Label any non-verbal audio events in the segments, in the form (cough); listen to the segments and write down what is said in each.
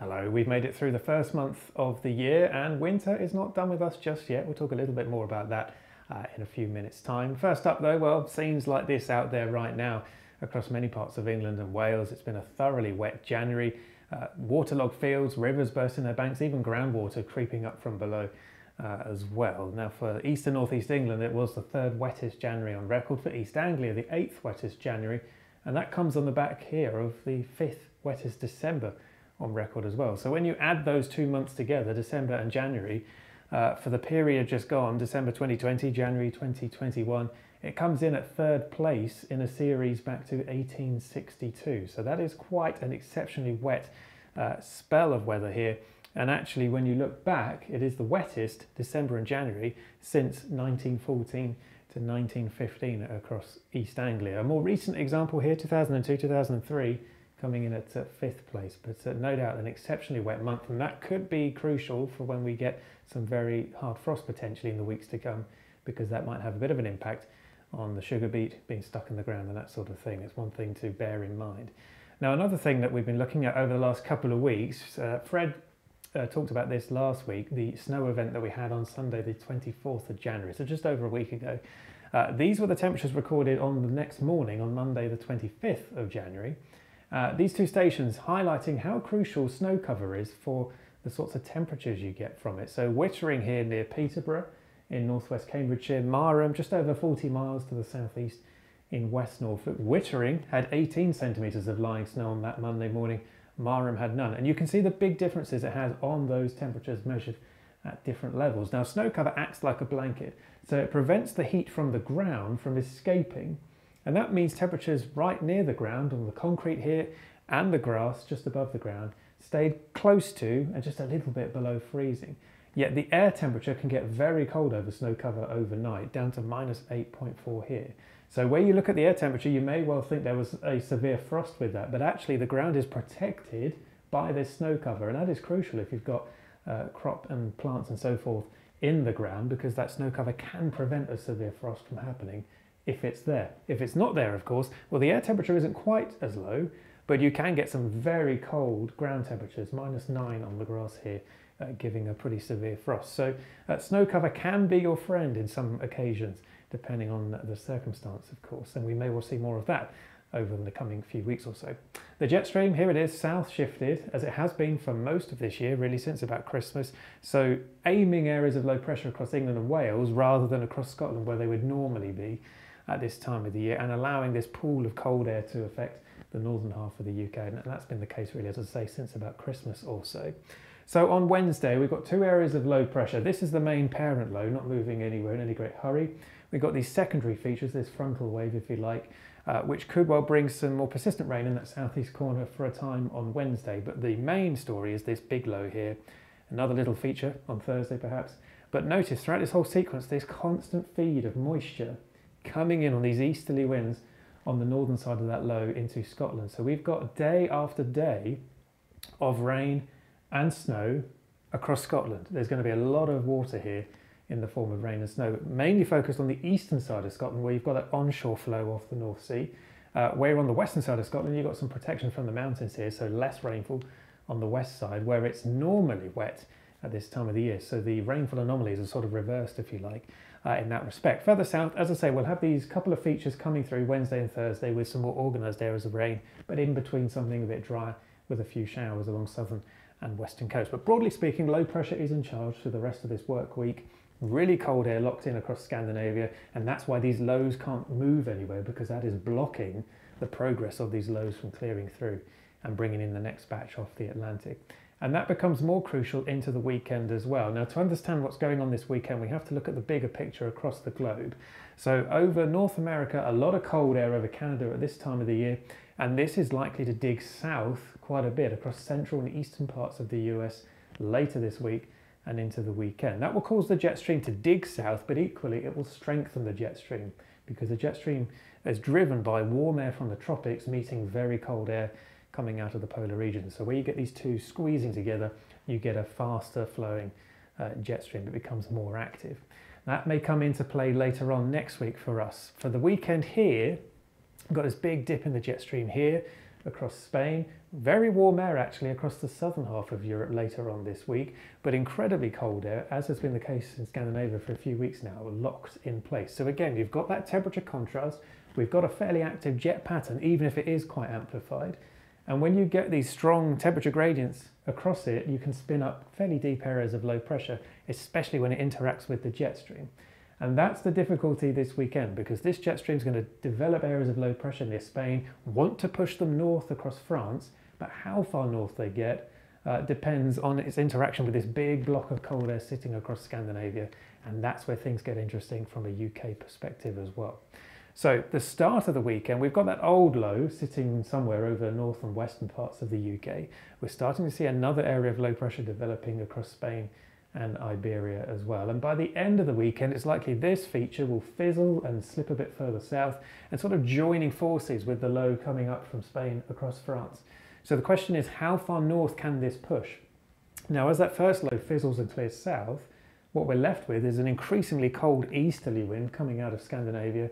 Hello, we've made it through the first month of the year and winter is not done with us just yet. We'll talk a little bit more about that uh, in a few minutes' time. First up, though, well, scenes like this out there right now across many parts of England and Wales. It's been a thoroughly wet January. Uh, waterlogged fields, rivers bursting their banks, even groundwater creeping up from below uh, as well. Now, for east and northeast England, it was the third wettest January on record. For East Anglia, the eighth wettest January, and that comes on the back here of the fifth wettest December on record as well. So when you add those two months together, December and January, uh, for the period just gone, December 2020, January 2021, it comes in at third place in a series back to 1862. So that is quite an exceptionally wet uh, spell of weather here. And actually, when you look back, it is the wettest December and January since 1914 to 1915 across East Anglia. A more recent example here, 2002 2003, coming in at uh, fifth place. But uh, no doubt an exceptionally wet month, and that could be crucial for when we get some very hard frost potentially in the weeks to come, because that might have a bit of an impact on the sugar beet being stuck in the ground and that sort of thing. It's one thing to bear in mind. Now, another thing that we've been looking at over the last couple of weeks, uh, Fred uh, talked about this last week, the snow event that we had on Sunday, the 24th of January, so just over a week ago. Uh, these were the temperatures recorded on the next morning, on Monday, the 25th of January. Uh, these two stations highlighting how crucial snow cover is for the sorts of temperatures you get from it. So Wittering here near Peterborough in northwest Cambridgeshire, Marham just over 40 miles to the southeast in West Norfolk. Wittering had 18 centimetres of lying snow on that Monday morning, Marham had none. And you can see the big differences it has on those temperatures measured at different levels. Now, snow cover acts like a blanket, so it prevents the heat from the ground from escaping. And that means temperatures right near the ground, on the concrete here and the grass just above the ground, stayed close to and just a little bit below freezing. Yet the air temperature can get very cold over snow cover overnight, down to minus 8.4 here. So where you look at the air temperature, you may well think there was a severe frost with that, but actually the ground is protected by this snow cover, and that is crucial if you've got uh, crop and plants and so forth in the ground, because that snow cover can prevent a severe frost from happening if it's there. If it's not there, of course, well, the air temperature isn't quite as low, but you can get some very cold ground temperatures, minus nine on the grass here, uh, giving a pretty severe frost. So uh, snow cover can be your friend in some occasions depending on the circumstance, of course, and we may well see more of that over the coming few weeks or so. The jet stream, here it is, south shifted, as it has been for most of this year, really since about Christmas. So aiming areas of low pressure across England and Wales rather than across Scotland where they would normally be at this time of the year, and allowing this pool of cold air to affect the northern half of the UK. And that's been the case really, as I say, since about Christmas also. So on Wednesday, we've got two areas of low pressure. This is the main parent low, not moving anywhere in any great hurry. We've got these secondary features, this frontal wave, if you like, uh, which could well bring some more persistent rain in that southeast corner for a time on Wednesday. But the main story is this big low here, another little feature on Thursday perhaps. But notice throughout this whole sequence, this constant feed of moisture coming in on these easterly winds on the northern side of that low into Scotland. So we've got day after day of rain and snow across Scotland. There's going to be a lot of water here in the form of rain and snow, mainly focused on the eastern side of Scotland where you've got that onshore flow off the North Sea. Uh, where on the western side of Scotland you've got some protection from the mountains here, so less rainfall on the west side where it's normally wet at this time of the year. So the rainfall anomalies are sort of reversed, if you like, uh, in that respect. Further south, as I say, we'll have these couple of features coming through Wednesday and Thursday with some more organised areas of rain, but in between something a bit drier with a few showers along southern and western coast. But broadly speaking, low pressure is in charge for the rest of this work week. Really cold air locked in across Scandinavia, and that's why these lows can't move anywhere because that is blocking the progress of these lows from clearing through and bringing in the next batch off the Atlantic. And that becomes more crucial into the weekend as well. Now, to understand what's going on this weekend, we have to look at the bigger picture across the globe. So, over North America, a lot of cold air over Canada at this time of the year, and this is likely to dig south quite a bit across central and eastern parts of the US later this week and into the weekend. That will cause the jet stream to dig south, but equally it will strengthen the jet stream because the jet stream is driven by warm air from the tropics meeting very cold air coming out of the polar region. So where you get these two squeezing together, you get a faster flowing uh, jet stream that becomes more active. That may come into play later on next week for us. For the weekend here, we've got this big dip in the jet stream here, across Spain. Very warm air actually across the southern half of Europe later on this week, but incredibly cold air, as has been the case in Scandinavia for a few weeks now, locked in place. So again, you've got that temperature contrast. We've got a fairly active jet pattern, even if it is quite amplified. And when you get these strong temperature gradients across it, you can spin up fairly deep areas of low pressure, especially when it interacts with the jet stream. And that's the difficulty this weekend because this jet stream is going to develop areas of low pressure near Spain, want to push them north across France, but how far north they get uh, depends on its interaction with this big block of cold air sitting across Scandinavia. And that's where things get interesting from a UK perspective as well. So the start of the weekend, we've got that old low sitting somewhere over the north and western parts of the UK. We're starting to see another area of low pressure developing across Spain and Iberia as well. And by the end of the weekend, it's likely this feature will fizzle and slip a bit further south and sort of joining forces with the low coming up from Spain across France. So the question is, how far north can this push? Now, as that first low fizzles and clears south, what we're left with is an increasingly cold easterly wind coming out of Scandinavia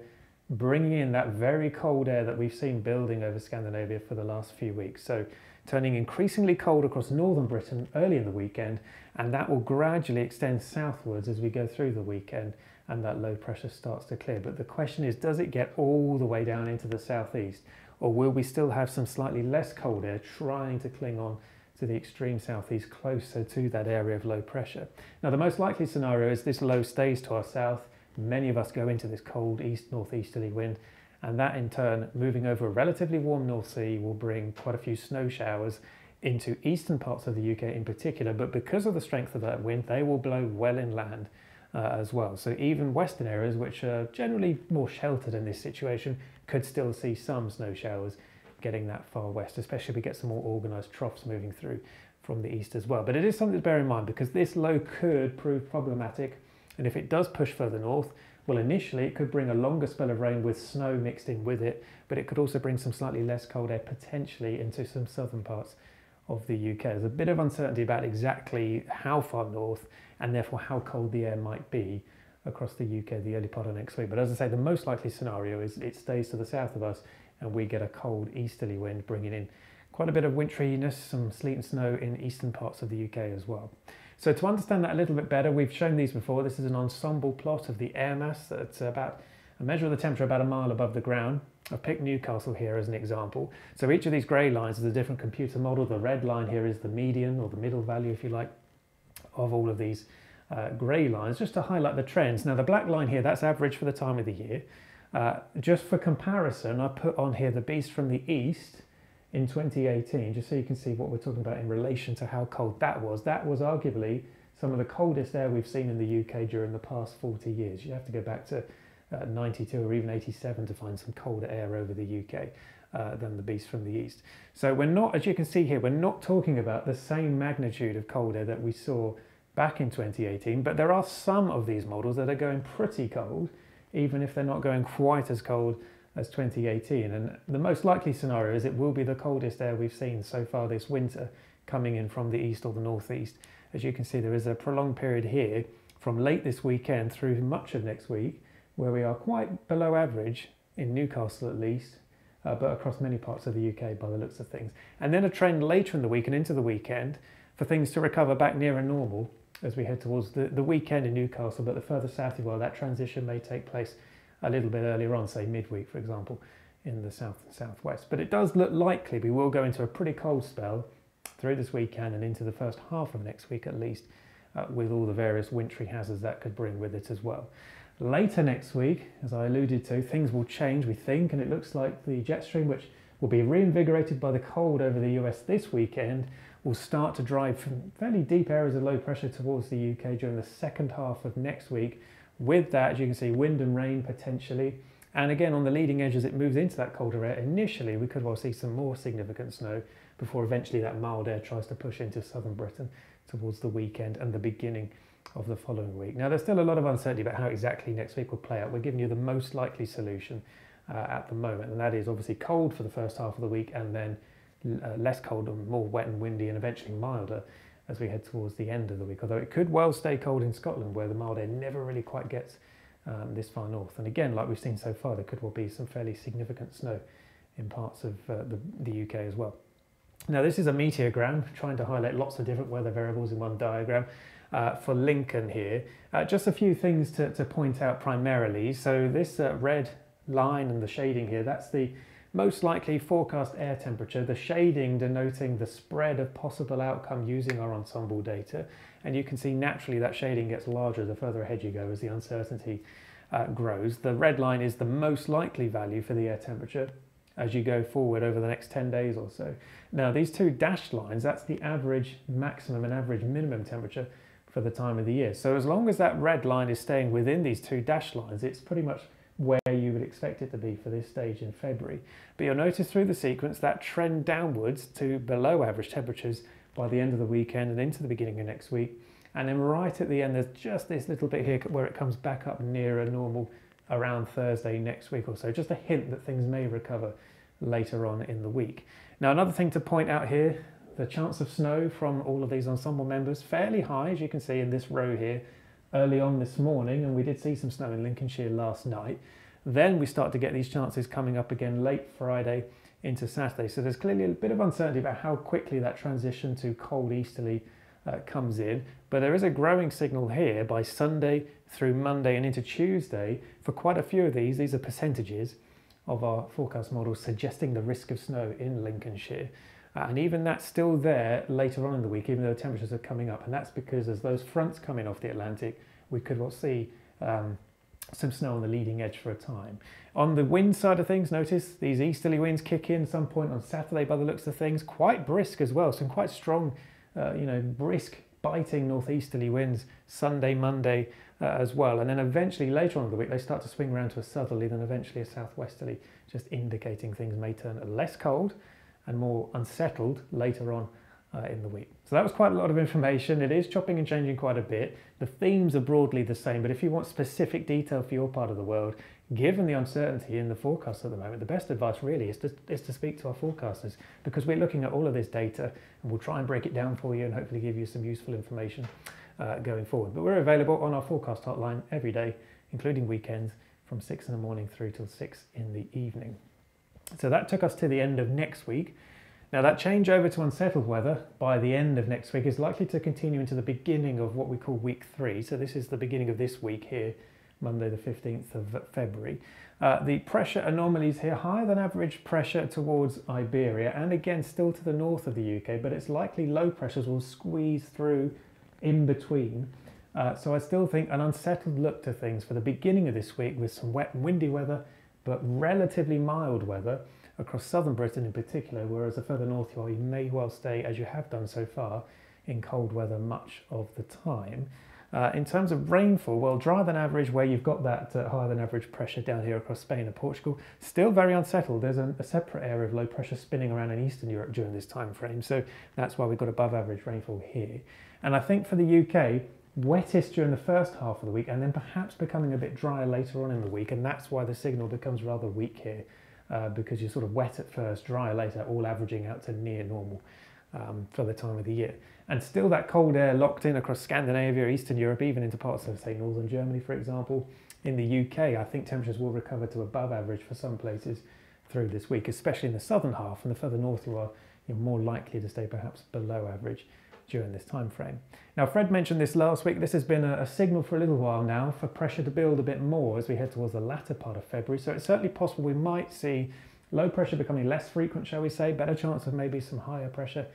bringing in that very cold air that we've seen building over Scandinavia for the last few weeks. So turning increasingly cold across northern Britain early in the weekend, and that will gradually extend southwards as we go through the weekend and that low pressure starts to clear. But the question is, does it get all the way down into the southeast, or will we still have some slightly less cold air trying to cling on to the extreme southeast closer to that area of low pressure? Now, the most likely scenario is this low stays to our south many of us go into this cold east northeasterly wind and that in turn moving over a relatively warm North Sea will bring quite a few snow showers into eastern parts of the UK in particular but because of the strength of that wind they will blow well inland uh, as well. So even western areas which are generally more sheltered in this situation could still see some snow showers getting that far west especially if we get some more organized troughs moving through from the east as well. But it is something to bear in mind because this low could prove problematic and if it does push further north, well, initially it could bring a longer spell of rain with snow mixed in with it, but it could also bring some slightly less cold air potentially into some southern parts of the UK. There's a bit of uncertainty about exactly how far north and therefore how cold the air might be across the UK the early part of next week. But as I say, the most likely scenario is it stays to the south of us and we get a cold easterly wind bringing in quite a bit of winteriness, some sleet and snow in eastern parts of the UK as well. So to understand that a little bit better, we've shown these before. This is an ensemble plot of the air mass that's about a measure of the temperature about a mile above the ground. I've picked Newcastle here as an example. So each of these grey lines is a different computer model. The red line here is the median or the middle value, if you like, of all of these uh, grey lines, just to highlight the trends. Now the black line here, that's average for the time of the year. Uh, just for comparison, I put on here the beast from the east, in 2018, just so you can see what we're talking about in relation to how cold that was. That was arguably some of the coldest air we've seen in the UK during the past 40 years. You have to go back to uh, 92 or even 87 to find some colder air over the UK uh, than the beast from the east. So we're not, as you can see here, we're not talking about the same magnitude of cold air that we saw back in 2018, but there are some of these models that are going pretty cold, even if they're not going quite as cold as 2018. And the most likely scenario is it will be the coldest air we've seen so far this winter coming in from the east or the northeast. As you can see, there is a prolonged period here from late this weekend through much of next week where we are quite below average in Newcastle at least, uh, but across many parts of the UK by the looks of things. And then a trend later in the week and into the weekend for things to recover back nearer normal as we head towards the, the weekend in Newcastle, but the further south you go, that transition may take place a little bit earlier on, say midweek, for example, in the south and southwest. But it does look likely we will go into a pretty cold spell through this weekend and into the first half of next week at least, uh, with all the various wintry hazards that could bring with it as well. Later next week, as I alluded to, things will change, we think, and it looks like the jet stream, which will be reinvigorated by the cold over the US this weekend, will start to drive from fairly deep areas of low pressure towards the UK during the second half of next week, with that, as you can see, wind and rain potentially. And again, on the leading edge, as it moves into that colder air, initially we could well see some more significant snow before eventually that mild air tries to push into southern Britain towards the weekend and the beginning of the following week. Now, there's still a lot of uncertainty about how exactly next week will play out. We're giving you the most likely solution uh, at the moment, and that is obviously cold for the first half of the week and then uh, less cold and more wet and windy and eventually milder as we head towards the end of the week, although it could well stay cold in Scotland where the mild air never really quite gets um, this far north. And again, like we've seen so far, there could well be some fairly significant snow in parts of uh, the, the UK as well. Now this is a meteogram trying to highlight lots of different weather variables in one diagram. Uh, for Lincoln here. Uh, just a few things to, to point out primarily. So this uh, red line and the shading here, that's the most likely forecast air temperature, the shading denoting the spread of possible outcome using our ensemble data. And you can see naturally that shading gets larger the further ahead you go as the uncertainty uh, grows. The red line is the most likely value for the air temperature as you go forward over the next 10 days or so. Now these two dashed lines, that's the average maximum and average minimum temperature for the time of the year. So as long as that red line is staying within these two dashed lines, it's pretty much where you would expect it to be for this stage in February. But you'll notice through the sequence that trend downwards to below average temperatures by the end of the weekend and into the beginning of next week. And then right at the end, there's just this little bit here where it comes back up nearer normal around Thursday next week or so. Just a hint that things may recover later on in the week. Now, another thing to point out here, the chance of snow from all of these ensemble members, fairly high, as you can see in this row here, early on this morning, and we did see some snow in Lincolnshire last night. Then we start to get these chances coming up again late Friday into Saturday. So there's clearly a bit of uncertainty about how quickly that transition to cold easterly uh, comes in. But there is a growing signal here by Sunday through Monday and into Tuesday for quite a few of these. These are percentages of our forecast models suggesting the risk of snow in Lincolnshire. Uh, and even that's still there later on in the week, even though temperatures are coming up. And that's because as those fronts come in off the Atlantic, we could well see um, some snow on the leading edge for a time. On the wind side of things, notice these easterly winds kick in some point on Saturday by the looks of things, quite brisk as well, some quite strong, uh, you know, brisk biting northeasterly winds Sunday, Monday uh, as well. And then eventually later on in the week, they start to swing around to a southerly, then eventually a southwesterly, just indicating things may turn less cold and more unsettled later on uh, in the week. So that was quite a lot of information. It is chopping and changing quite a bit. The themes are broadly the same, but if you want specific detail for your part of the world, given the uncertainty in the forecast at the moment, the best advice really is to, is to speak to our forecasters because we're looking at all of this data and we'll try and break it down for you and hopefully give you some useful information uh, going forward. But we're available on our forecast hotline every day, including weekends, from 6 in the morning through till 6 in the evening. So that took us to the end of next week. Now that change over to unsettled weather by the end of next week is likely to continue into the beginning of what we call week three. So this is the beginning of this week here, Monday the 15th of February. Uh, the pressure anomalies here, higher than average pressure towards Iberia and again still to the north of the UK, but it's likely low pressures will squeeze through in between. Uh, so I still think an unsettled look to things for the beginning of this week with some wet and windy weather, but relatively mild weather across southern Britain in particular, whereas the further north you are, you may well stay, as you have done so far, in cold weather much of the time. Uh, in terms of rainfall, well, drier than average, where you've got that uh, higher than average pressure down here across Spain and Portugal, still very unsettled. There's a, a, separate area of low pressure spinning around in Eastern Europe during this time frame, so that's why we've got above average rainfall here. And I think for the UK, wettest during the first half of the week, and then perhaps becoming a bit drier later on in the week, and that's why the signal becomes rather weak here uh, because you're sort of wet at first, dry later, all averaging out to near normal um, for the time of the year. And still that cold air locked in across Scandinavia, Eastern Europe, even into parts of, say, northern Germany, for example. In the UK, I think temperatures will recover to above average for some places through this week, especially in the southern half. And the further north you are, you're more likely to stay perhaps below average during this time frame. Now, Fred mentioned this last week. This has been a, a, signal for a little while now for pressure to build a bit more as we head towards the latter part of February. So it's certainly possible we might see low pressure becoming less frequent, shall we say, better chance of maybe some higher pressure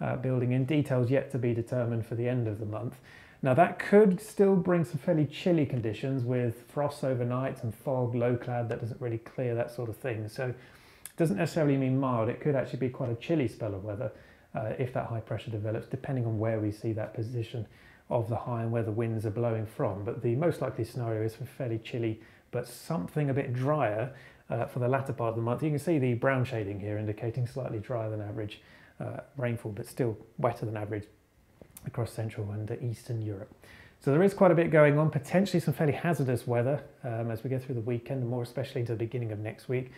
uh, building in. Details yet to be determined for the end of the month. Now that could still bring some fairly chilly conditions with frost overnight and fog, low cloud that doesn't really clear that sort of thing. So it doesn't necessarily mean mild. It could actually be quite a chilly spell of weather uh, if that high pressure develops, depending on where we see that position of the high and where the winds are blowing from. But the most likely scenario is for fairly chilly, but something a bit drier uh, for the latter part of the month. You can see the brown shading here indicating slightly drier than average uh, rainfall, but still wetter than average across Central and Eastern Europe. So there is quite a bit going on, potentially some fairly hazardous weather um, as we go through the weekend and more especially into the beginning of next week.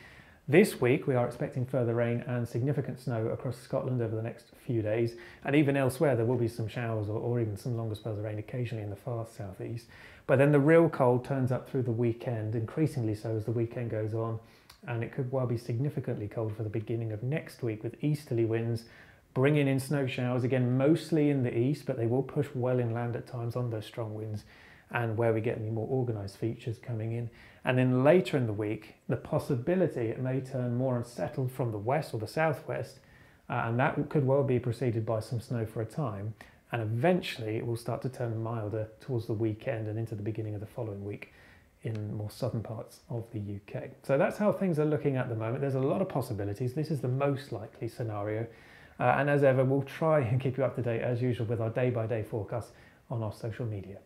This week, we are expecting further rain and significant snow across Scotland over the next few days, and even elsewhere, there will be some showers or, or even some longer spells of rain occasionally in the far southeast. But then the real cold turns up through the weekend, increasingly so as the weekend goes on, and it could well be significantly cold for the beginning of next week with easterly winds bringing in snow showers again, mostly in the east, but they will push well inland at times on those strong winds and where we get any more organised features coming in. And then later in the week, the possibility it may turn more unsettled from the west or the southwest, uh, and that could well be preceded by some snow for a time. And eventually it will start to turn milder towards the weekend and into the beginning of the following week in more southern parts of the UK. So that's how things are looking at the moment. There's a lot of possibilities. This is the most likely scenario. Uh, and as ever, we'll try and (laughs) keep you up to date as usual with our day by day forecast on our social media.